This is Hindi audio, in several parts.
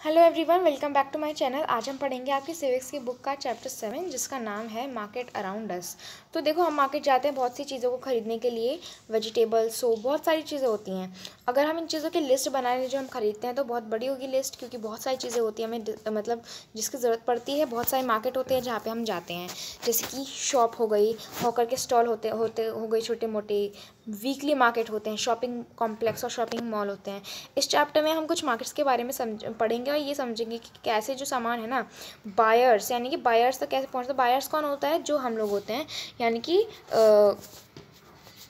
Hello everyone welcome back to my channel आज हम पढ़ेंगे आपकी सिविक्स की बुक का चैप्टर सेवन जिसका नाम है मार्केट अराउंड अस तो देखो, हम मार्केट जाते हैं बहुत सी चीज़ों को खरीदने के लिए वेजिटेबल्स सो बहुत सारी चीज़ें होती हैं। अगर हम इन चीज़ों की लिस्ट बना लें जो हम खरीदते हैं तो बहुत बड़ी होगी लिस्ट, क्योंकि बहुत सारी चीज़ें होती हैं। हमें मतलब जिसकी ज़रूरत पड़ती है, बहुत सारे मार्केट होते हैं जहाँ पर हम जाते हैं। जैसे कि शॉप हो गई, हॉकर के स्टॉल होते होते, हो गई छोटे मोटे वीकली मार्केट होते हैं, शॉपिंग कॉम्प्लेक्स और शॉपिंग मॉल होते हैं। इस चैप्टर में हम कुछ मार्केट्स के बारे में समझ, पढ़ेंगे और ये समझेंगे कि कैसे जो सामान है ना, बायर्स, यानी कि बायर्स तक कैसे पहुँचते बायर्स कौन होता है? जो हम लोग होते हैं, यानी कि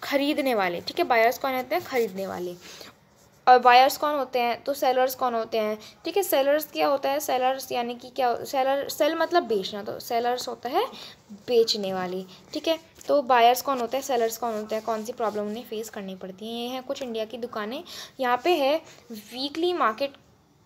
ख़रीदने वाले, ठीक है? बायर्स कौन होते हैं? ख़रीदने वाले। और बायर्स कौन होते हैं? तो सेलर्स कौन होते हैं? ठीक है सेलर्स क्या होता है? सेलर्स यानी कि क्या सेलर सेल मतलब बेचना तो सेलर्स होता है बेचने वाले, ठीक है? तो बायर्स कौन होते हैं? सेलर्स कौन होते हैं? कौन सी प्रॉब्लम उन्हें फेस करनी पड़ती है? ये हैं कुछ इंडिया की दुकानें। यहाँ पे है वीकली मार्केट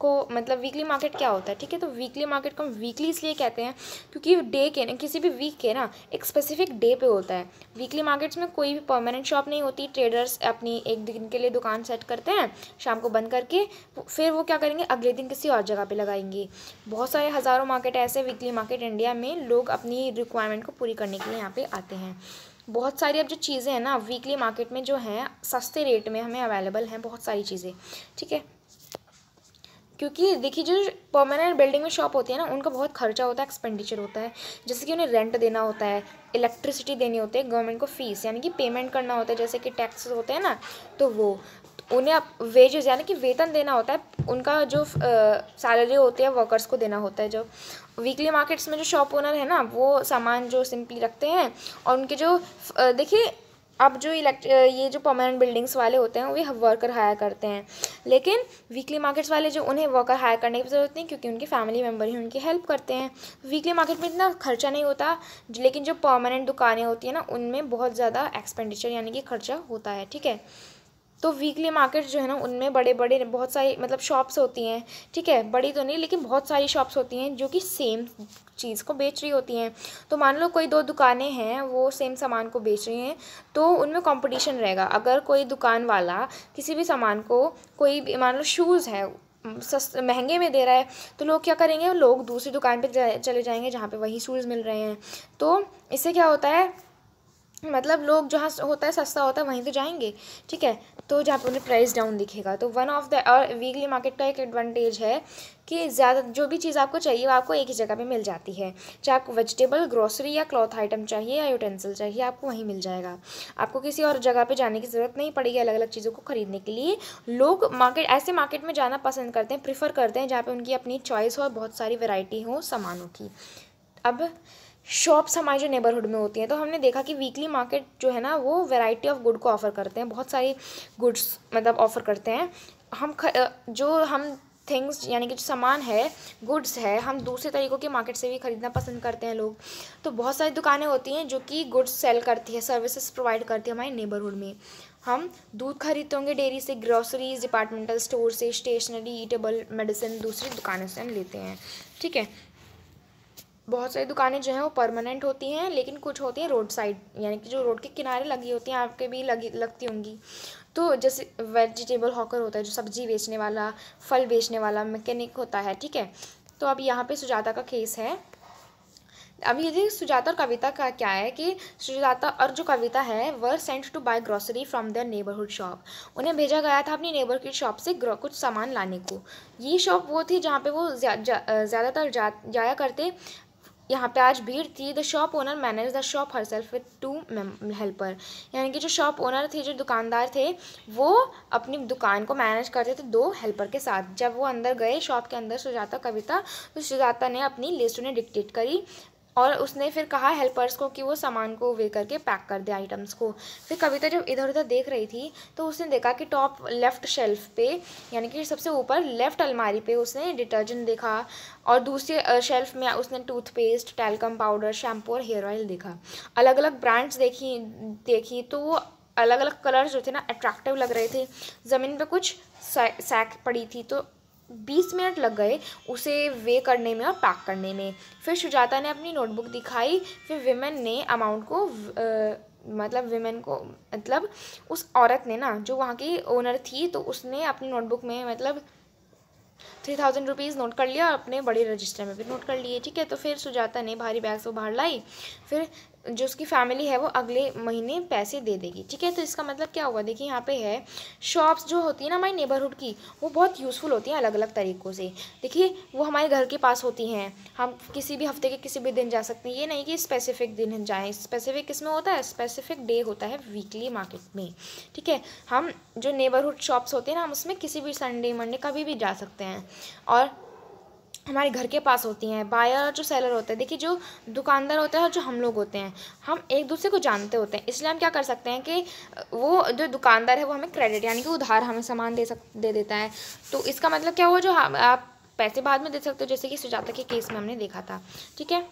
को मतलब वीकली मार्केट क्या होता है, ठीक है? तो वीकली मार्केट को हम वीकली इसलिए कहते हैं क्योंकि डे के ना, किसी भी वीक के ना, एक स्पेसिफिक डे पे होता है। वीकली मार्केट्स में कोई भी परमानेंट शॉप नहीं होती। ट्रेडर्स अपनी एक दिन के लिए दुकान सेट करते हैं, शाम को बंद करके फिर वो क्या करेंगे? अगले दिन किसी और जगह पर लगाएँगे। बहुत सारे हज़ारों मार्केट ऐसे वीकली मार्केट इंडिया में, लोग अपनी रिक्वायरमेंट को पूरी करने के लिए यहाँ पर आते हैं। बहुत सारी अब जो चीज़ें हैं ना वीकली मार्केट में जो हैं, सस्ते रेट में हमें अवेलेबल हैं बहुत सारी चीज़ें, ठीक है? क्योंकि देखिए जो परमानेंट बिल्डिंग में शॉप होती है ना, उनका बहुत खर्चा होता है एक्सपेंडिचर होता है। जैसे कि उन्हें रेंट देना होता है इलेक्ट्रिसिटी देनी होती है गवर्नमेंट को फ़ीस यानी कि पेमेंट करना होता है, जैसे कि टैक्सेस होते हैं ना तो वो, उन्हें वेजेस यानी कि वेतन देना होता है, उनका जो सैलरी होती है वर्कर्स को देना होता है जो। वीकली मार्केट्स में जो शॉप ओनर है ना, वो सामान जो सिंपली रखते हैं, और उनके जो देखिए अब जो इलेक्ट ये जो परमानेंट बिल्डिंग्स वाले होते हैं, वे वर्कर हायर करते हैं। लेकिन वीकली मार्केट्स वाले जो, उन्हें वर्कर हायर करने की ज़रूरत नहीं, क्योंकि उनके फैमिली मेंबर ही उनकी हेल्प करते हैं। वीकली मार्केट में इतना खर्चा नहीं होता, लेकिन जो परमानेंट दुकानें होती हैं ना, उनमें बहुत ज़्यादा एक्सपेंडिचर यानी कि खर्चा होता है, ठीक है? तो वीकली मार्केट जो है ना उनमें बड़े बड़े बहुत सारी मतलब शॉप्स होती हैं ठीक है? बड़ी तो नहीं लेकिन बहुत सारी शॉप्स होती हैं जो कि सेम चीज़ को बेच रही होती हैं। तो मान लो कोई दो दुकानें हैं वो सेम सामान को बेच रही हैं तो उनमें कंपटीशन रहेगा। अगर कोई दुकान वाला किसी भी सामान को कोई मान लो शूज़ है सस्त महँगे में दे रहा है तो लोग क्या करेंगे? लोग दूसरी दुकान पे जा, चले जाएँगे जहाँ पे वही शूज़ मिल रहे हैं। तो इससे क्या होता है मतलब लोग जहाँ होता है, सस्ता होता है, वहीं तो जाएँगे। ठीक है? तो जहाँ पर उन्हें प्राइस डाउन दिखेगा। तो वन ऑफ़ द और वीकली मार्केट का एक एडवांटेज है कि ज़्यादा, जो भी चीज़ आपको चाहिए, वो आपको एक ही जगह पे मिल जाती है। चाहे आपको वेजिटेबल ग्रोसरी या क्लॉथ आइटम चाहिए या यूटेंसिल चाहिए, आपको वहीं मिल जाएगा। आपको किसी और जगह पे जाने की ज़रूरत नहीं पड़ेगी अलग अलग चीज़ों को खरीदने के लिए। लोग मार्केट ऐसे मार्केट में जाना पसंद करते हैं प्रीफर करते हैं जहाँ पर उनकी अपनी चॉइस हो और बहुत सारी वेराइटी हो, सामानों की। अब शॉप्स हमारे जो नेबरहुड में होती हैं तो हमने देखा कि वीकली मार्केट जो है ना वो वैरायटी ऑफ़ गुड को ऑफ़र करते हैं। बहुत सारी गुड्स मतलब ऑफ़र करते हैं। हम ख, जो हम थिंग्स यानी कि जो सामान है गुड्स है हम दूसरे तरीक़ों के मार्केट से भी ख़रीदना पसंद करते हैं लोग। तो बहुत सारी दुकानें होती हैं जो कि गुड्स सेल करती है सर्विसेज़ प्रोवाइड करती है हमारे नेबरहुड में। हम दूध खरीदते होंगे डेयरी से ग्रॉसरीज डिपार्टमेंटल स्टोर से स्टेशनरी ईटेबल मेडिसिन दूसरी दुकानों से हम लेते हैं। ठीक है? बहुत सारी दुकानें जो हैं वो परमानेंट होती हैं लेकिन कुछ होती हैं रोड साइड यानी कि जो रोड के किनारे लगी होती हैं आपके भी लगी लगती होंगी। तो जैसे वेजिटेबल हॉकर होता है जो सब्ज़ी बेचने वाला फल बेचने वाला मैकेनिक होता है ठीक है? तो अब यहाँ पे सुजाता का केस है। अभी यदि सुजाता और कविता का क्या है कि सुजाता और जो कविता है वह sent to buy grocery from their neighbourhood shop उन्हें भेजा गया था अपनी नेबर की शॉप से कुछ सामान लाने को। ये शॉप वो थी जहाँ पे वो ज़्यादातर जा, जा, जा, जाया करते यहाँ पे आज भीड़ थी। The shop owner manage the shop herself with two helper यानी कि जो शॉप ओनर थे, जो दुकानदार थे, वो अपनी दुकान को मैनेज करते थे दो हेल्पर के साथ। जब वो अंदर गए शॉप के अंदर सुजाता कविता तो सुजाता ने अपनी लिस्ट उन्हें डिक्टेट करी। और उसने फिर कहा हेल्पर्स को कि वो सामान को वे करके पैक कर दे आइटम्स को। फिर कविता जब इधर उधर देख रही थी तो उसने देखा कि टॉप लेफ़्ट शेल्फ पे, यानी कि सबसे ऊपर लेफ़्ट अलमारी पे उसने डिटर्जेंट देखा और दूसरे शेल्फ में उसने टूथपेस्ट टैलकम पाउडर शैम्पू और हेयर ऑयल देखा। अलग अलग ब्रांड्स देखी देखी तो वो अलग अलग कलर्स जो थे ना अट्रैक्टिव लग रहे थे। ज़मीन पर कुछ सैक पड़ी थी तो बीस मिनट लग गए उसे वे करने में और पैक करने में। फिर सुजाता ने अपनी नोटबुक दिखाई फिर विमेन ने अमाउंट को आ, मतलब विमेन को मतलब उस औरत ने ना जो वहाँ की ओनर थी तो उसने अपनी नोटबुक में मतलब थ्री थाउज़ेंड रुपीज़ नोट कर लिया अपने बड़े रजिस्टर में भी नोट कर लिए ठीक है? तो फिर सुजाता ने भारी बैग से बाहर लाई फिर जो उसकी फैमिली है, वो अगले महीने पैसे दे देगी। ठीक है? तो इसका मतलब क्या हुआ? देखिए, यहाँ पे है शॉप्स जो होती है ना हमारी नेबरहुड की, वो बहुत यूज़फुल होती हैं अलग अलग तरीक़ों से। देखिए, वो हमारे घर के पास होती हैं। हम किसी भी हफ़्ते के किसी भी दिन जा सकते हैं। ये नहीं कि स्पेसिफिक दिन जाएँ। स्पेसिफिक किसमें होता है? स्पेसिफिक डे होता है वीकली मार्केट में। ठीक है? हम जो नेबरहुड शॉप्स होते हैं ना, हम उसमें किसी भी संडे मंडे कभी भी जा सकते हैं। और हमारे घर के पास होती हैं बायर और जो सेलर होते हैं, देखिए जो दुकानदार होते हैं और जो हम लोग होते हैं, हम एक दूसरे को जानते होते हैं, इसलिए हम क्या कर सकते हैं कि वो जो दुकानदार है वो हमें क्रेडिट यानी कि उधार हमें सामान दे सक, दे देता है तो इसका मतलब क्या हुआ जो आप पैसे बाद में दे सकते हो, जैसे कि सुजाता के केस में हमने देखा था, ठीक है?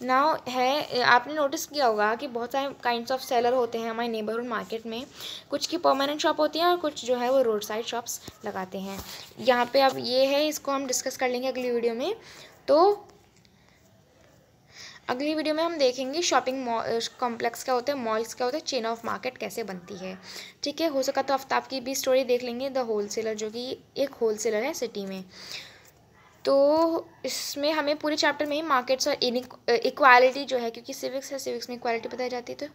नाउ है आपने नोटिस किया होगा कि बहुत सारे काइंड्स ऑफ़ सेलर होते हैं हमारे नेबरहुड मार्केट में। कुछ की परमानेंट शॉप होती हैं और कुछ जो है वो रोड साइड शॉप्स लगाते हैं। यहाँ पे अब ये है, इसको हम डिस्कस कर लेंगे अगली वीडियो में। तो अगली वीडियो में हम देखेंगे शॉपिंग कॉम्प्लेक्स क्या होता है मॉल्स क्या होता है चेन ऑफ़ मार्केट कैसे बनती है। ठीक है, हो सका तो आफ्ताब की भी स्टोरी देख लेंगे द होल सेलर जो कि एक होल सेलर है सिटी में। तो इसमें हमें पूरे चैप्टर में ही मार्केट्स और इक्वालिटी जो है, क्योंकि सिविक्स है सिविक्स में इक्वालिटी बताई जाती है तो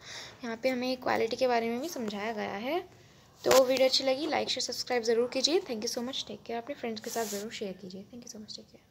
यहाँ पे हमें इक्वालिटी के बारे में भी समझाया गया है। तो वीडियो अच्छी लगी लाइक शेयर सब्सक्राइब ज़रूर कीजिए। Thank you so much take care अपने फ्रेंड्स के साथ ज़रूर शेयर कीजिए। Thank you so much take care